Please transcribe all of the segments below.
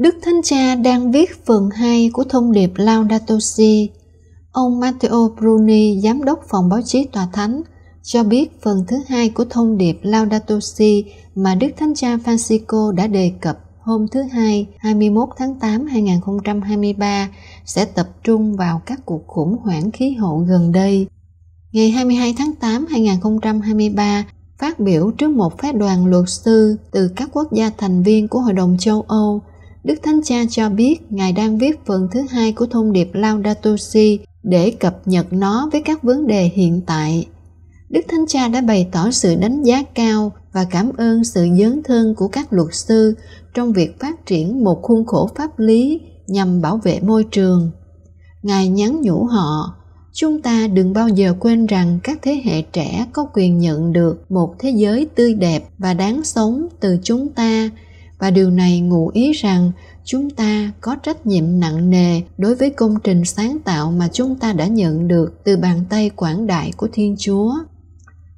Đức Thánh Cha đang viết phần 2 của thông điệp Laudato Si. Ông Matteo Bruni, giám đốc phòng báo chí tòa thánh, cho biết phần thứ hai của thông điệp Laudato Si mà Đức Thánh Cha Francisco đã đề cập hôm thứ Hai 21 tháng 8 2023 sẽ tập trung vào các cuộc khủng hoảng khí hậu gần đây. Ngày 22 tháng 8 2023, phát biểu trước một phái đoàn luật sư từ các quốc gia thành viên của Hội đồng châu Âu, Đức Thánh Cha cho biết Ngài đang viết phần thứ hai của thông điệp Laudato Si để cập nhật nó với các vấn đề hiện tại. Đức Thánh Cha đã bày tỏ sự đánh giá cao và cảm ơn sự dấn thân của các luật sư trong việc phát triển một khuôn khổ pháp lý nhằm bảo vệ môi trường. Ngài nhắn nhủ họ, chúng ta đừng bao giờ quên rằng các thế hệ trẻ có quyền nhận được một thế giới tươi đẹp và đáng sống từ chúng ta và điều này ngụ ý rằng chúng ta có trách nhiệm nặng nề đối với công trình sáng tạo mà chúng ta đã nhận được từ bàn tay quảng đại của thiên chúa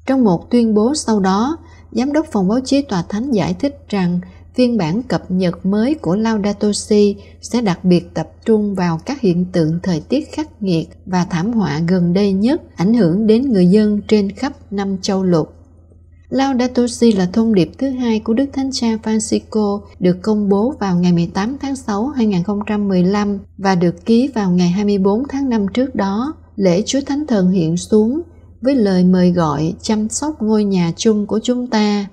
trong một tuyên bố sau đó, giám đốc phòng báo chí tòa thánh giải thích rằng phiên bản cập nhật mới của Laudato Si sẽ đặc biệt tập trung vào các hiện tượng thời tiết khắc nghiệt và thảm họa gần đây nhất ảnh hưởng đến người dân trên khắp năm châu lục. Laudato Si là thông điệp thứ hai của Đức Thánh Cha Francisco được công bố vào ngày 18 tháng 6 2015 và được ký vào ngày 24 tháng 5 trước đó. Lễ Chúa Thánh Thần hiện xuống với lời mời gọi chăm sóc ngôi nhà chung của chúng ta.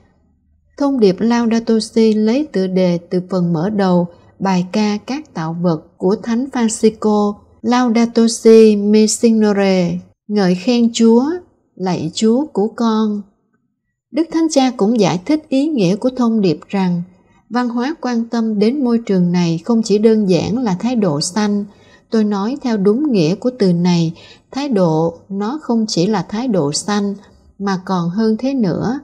Thông điệp Laudato Si lấy tựa đề từ phần mở đầu bài ca các tạo vật của Thánh Francisco Laudato Si me signore, ngợi khen Chúa, lạy Chúa của con. Đức Thánh Cha cũng giải thích ý nghĩa của thông điệp rằng văn hóa quan tâm đến môi trường này không chỉ đơn giản là thái độ xanh, tôi nói theo đúng nghĩa của từ này, thái độ nó không chỉ là thái độ xanh mà còn hơn thế nữa.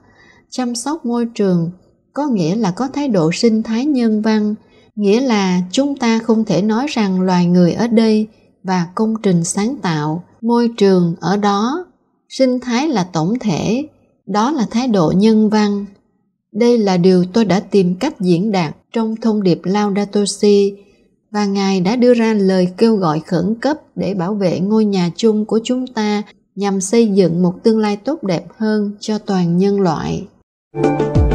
Chăm sóc môi trường có nghĩa là có thái độ sinh thái nhân văn, nghĩa là chúng ta không thể nói rằng loài người ở đây và công trình sáng tạo, môi trường ở đó, sinh thái là tổng thể, đó là thái độ nhân văn đây là điều tôi đã tìm cách diễn đạt trong thông điệp Laudato Si, và Ngài đã đưa ra lời kêu gọi khẩn cấp để bảo vệ ngôi nhà chung của chúng ta nhằm xây dựng một tương lai tốt đẹp hơn cho toàn nhân loại. thank you